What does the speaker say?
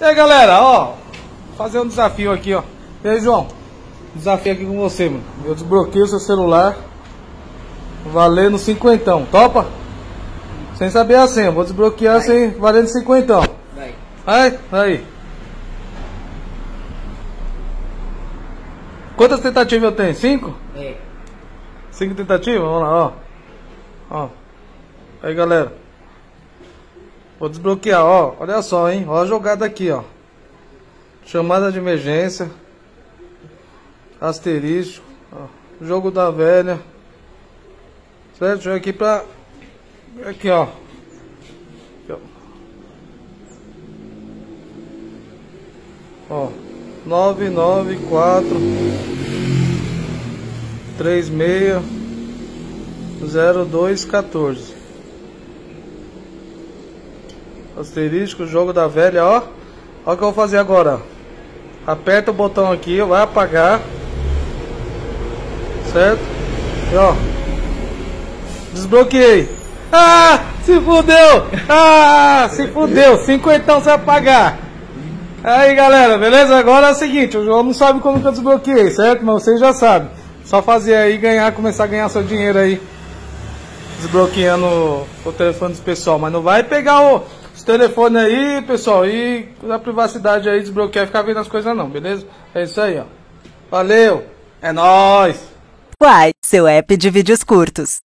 E aí galera, ó, vou fazer um desafio aqui, ó. E aí, João? Desafio aqui com você, mano. Eu desbloqueio seu celular valendo cinquentão. Topa? Sem saber a senha. Vou desbloquear sem valendo cinquentão. Vai. Vai, aí. Quantas tentativas eu tenho? Cinco? É. Cinco tentativas? Vamos lá, ó. Ó. Aí, galera. Vou desbloquear, ó. Olha só, hein. Ó a jogada aqui, ó. Chamada de emergência. Asterístico. ó. Jogo da velha. Certo? Deixa eu aqui pra... Aqui, ó. Aqui, ó. Ó. 994 36 0214 Asterístico, jogo da velha, ó. Ó o que eu vou fazer agora. Aperta o botão aqui, vai apagar. Certo? E ó. Desbloqueei. Ah! Se fudeu! Ah! Se fudeu! Cinquentão você vai pagar. Aí galera, beleza? Agora é o seguinte, o João não sabe como que eu desbloqueei, certo? Mas vocês já sabem. Só fazer aí ganhar, começar a ganhar seu dinheiro aí. Desbloqueando o telefone do pessoal. Mas não vai pegar o, os telefones aí, pessoal, e na privacidade aí, desbloquear ficar vendo as coisas não, beleza? É isso aí, ó. Valeu! É nóis! Uai, seu app de vídeos curtos.